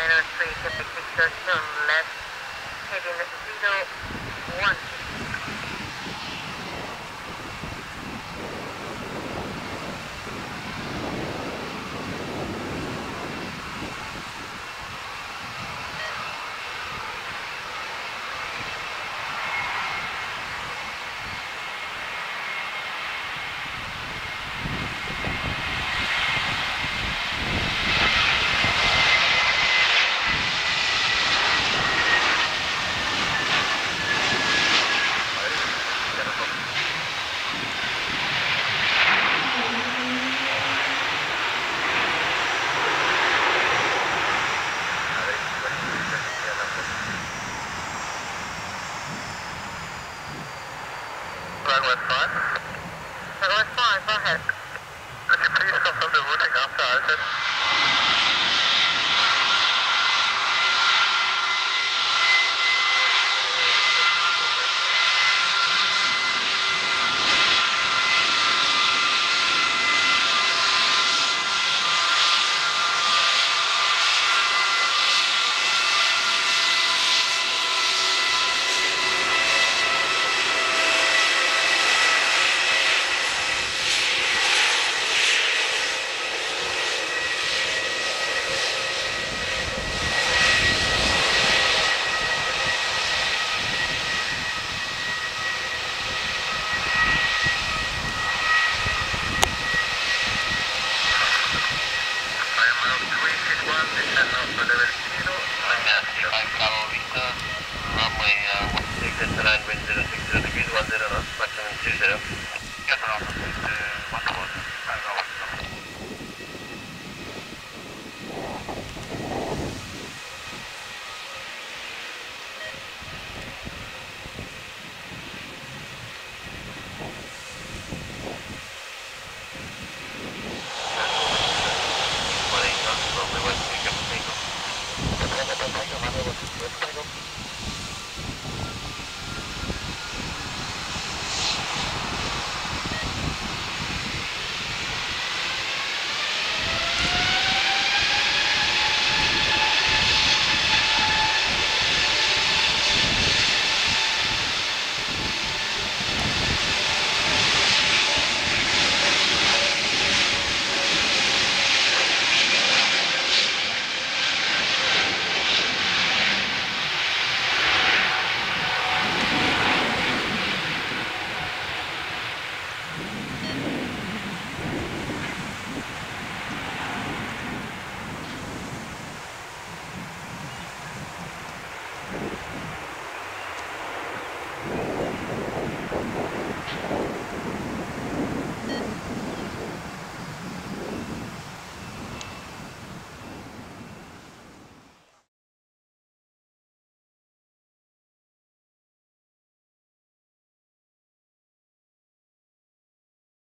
903 Pacific 607 left, heading 012. West 5? West 5, go ahead. 361, descend now to level 0. Ragazzi, Bravo uh, 16 9 20 60 degrees, 10 knots,